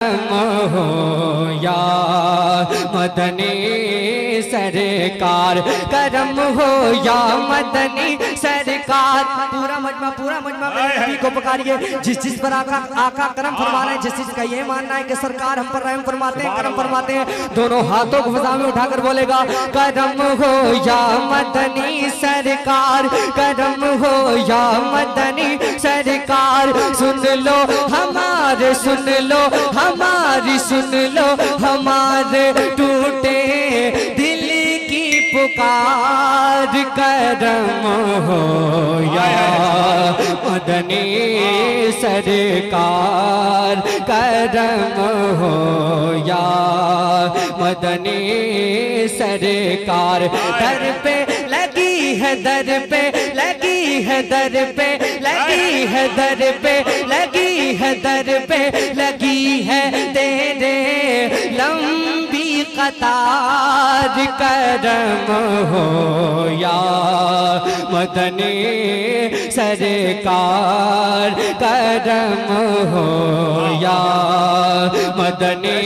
हो या मदनी सरकार करम हो या मदनी सरकार। पूरा मजमा पूरा मजमा को पुकारिए जिस जिस पर आका आका करम फरमाना है जिस चीज़ का ये मानना है कि सरकार हम पर रहम फरमाते हैं करम फरमाते हैं दोनों हाथों को फजा में उठाकर बोलेगा करम हो या मदनी सरकार करम हो या मदनी सरकार। सुन लो हमारे सुन लो, हमारी सुन लो, हमारे टूटे दिल की पुकार करम हो या मदनी सरकार करम हो या मदनी सरकार। दर पे लगी है, दर पे लगी है, दर पे लगी है, दर पे लगी है दर पे लगी है तेरे लंबी कतार करम हो या मदनी सरकार करम हो या मदनी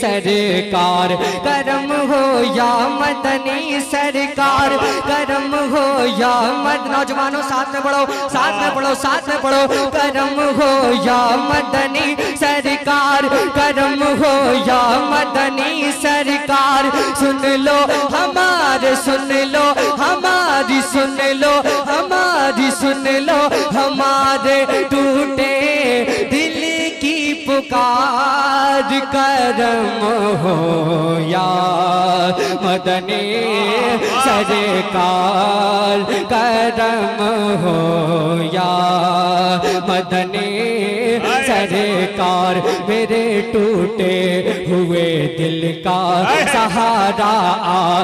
सरकार करम हो या मदनी सरकार करम हो या मद नौजवानों, साथ में पढ़ो, साथ में पढ़ो, साथ में पढ़ो। करम हो या मदनी सरकार, करम हो या मदनी सरकार। सुन लो, हमारे सुन लो, हमारी सुन लो, हमारी सुन लो, हमारे टूटे दिल की पुकार करम हो या मदनी सरकार करम हो या मदनी सरकार मेरे टूटे हुए दिल का सहारा आ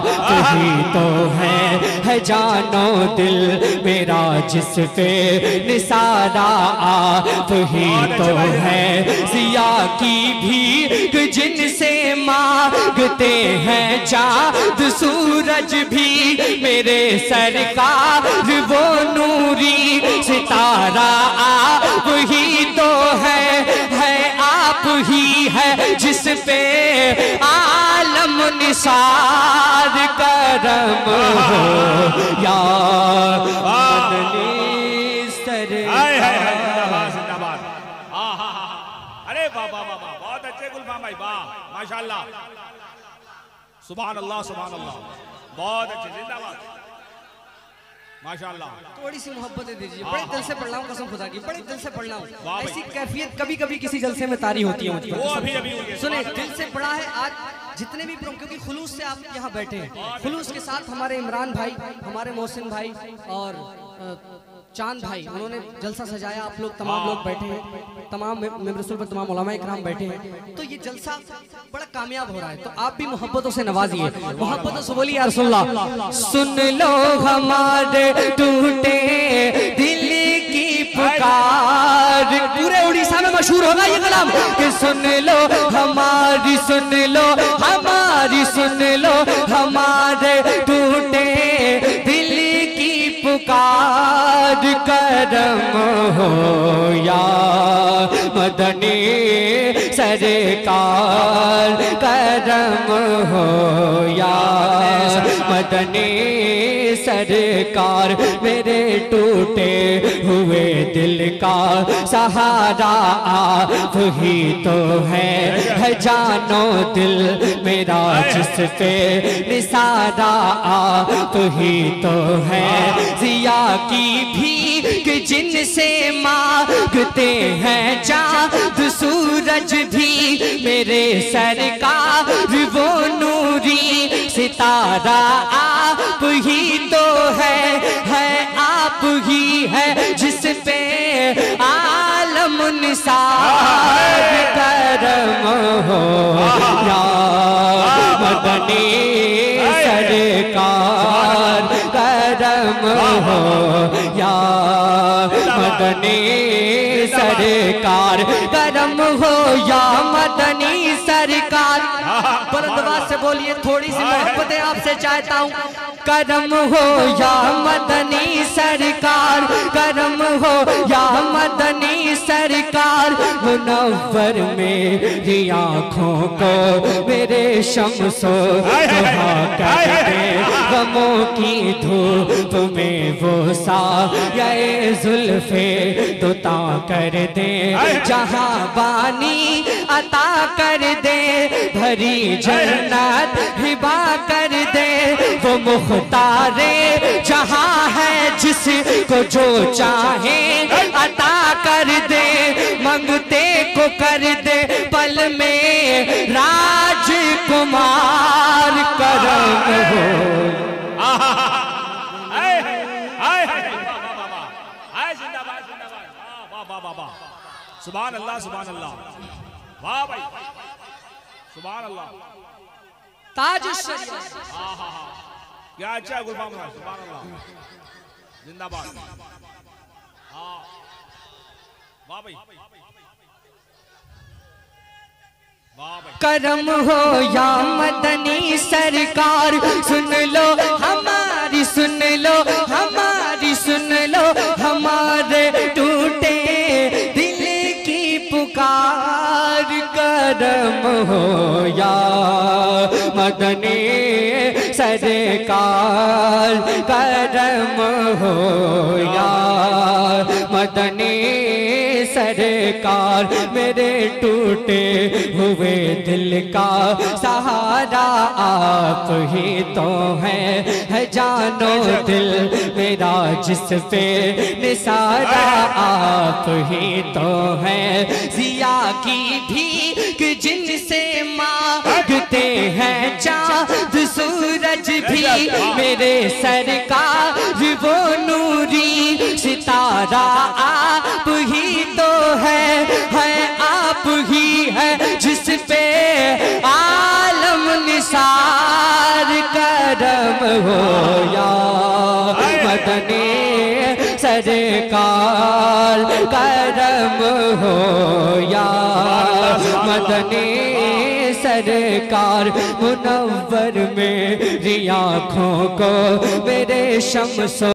ही तो है है जानो दिल मेरा जिस पे निसारा आप ही तो है। सिया की भी जिनसे मांगते हैं चाँद सूरज भी मेरे सरकार वो नूरी सितारा आ ही तो है। ही है जिस पे आलम निसार करम हो। अरे बहुत अच्छे भाई, वाह, माशाल्लाह। सुभान अल्लाह सुभान अल्लाह। बहुत अच्छे, जिंदाबाद। माशाल्लाह। थोड़ी सी मोहब्बत दीजिए। बड़े दिल से पढ़ना रहा हूँ कसम खुदा की बड़े दिल से पढ़ना रहा हूँ ऐसी कैफियत कभी कभी किसी जलसे में तारी होती है वो अभी अभी सुने दिल से पढ़ा है आज जितने भी क्योंकि खुलूस से आप यहाँ बैठे हैं। खुलूस के साथ हमारे इमरान भाई हमारे मोहसिन भाई और चाँद भाई उन्होंने जलसा सजाया आप लोग तमाम लोग बैठे हैं तमाम मेंबर रसूल पर तमाम उलमा इकराम बैठे हैं। तो ये जलसा बड़ा कामयाब हो रहा है। तो आप भी मोहब्बतों से नवाजिए। मोहब्बतों से बोलिए यार सुन सुन लो हमारे टूटे दिल की पुकार। पूरे उड़ीसा में मशहूर होगा ये कलाम। कि सुन लो हमारी सुन लो हमारी सुन लो हमारे करम हो या मदनी सरकार कदम हो या मदनी सरकार मेरे टूटे हुए दिल का सहारा आप ही तो है। है जानो दिल मेरा जिस पे निसारा आप ही तो है। जिया की भी जिनसे मांगते हैं चाँद, सूरज भी मेरे सरकार, वो नूरी सितारा, आप ही तो है है आलम करम हो या मदनी सरकार करम हो। या मदनी सरकार करम हो या मदनी सरकार। बुलंदबाज से बोलिए थोड़ी सी मोहब्बतें आपसे चाहता हूँ। करम हो या मदनी सरकार। करम हो या मदनी सरकार। मुनव्वर मेरी आँखों को मेरे शमसो गमों की धूप में वो सा ये जुल्फे दुता कर दे। जहाँ बानी अता कर दे भरी जन्नत हिबा कर दे। वो मुख्तारे जहाँ है जिसको जो चाहे अता कर दे मंगते को कर वाह वाह वाह सुभान अल्लाह सुभान अल्लाह वाह भाई सुभान अल्लाह ताज क्या अच्छा है गुलफाम भाई सुभान अल्लाह जिंदाबाद। हाँ। वाह भाई। करम हो या मदनी सरकार सुन लो हमारी सुन लो पुकार करम हो या मदनी सरकार करम हो या मदनी सरकार मेरे टूटे हुए दिल का सहारा आप ही तो हैं। है जानो दिल मेरा जिस पे निसारा आप ही तो हैं। जिया की भीख जिनसे मांगते हैं चाँद सूरज भी मेरे सरकार वो नूरी सितारा आप हो या मदने सरकार करम हो या मदने सरकार मुनवर में रियाखों को मेरे शमसो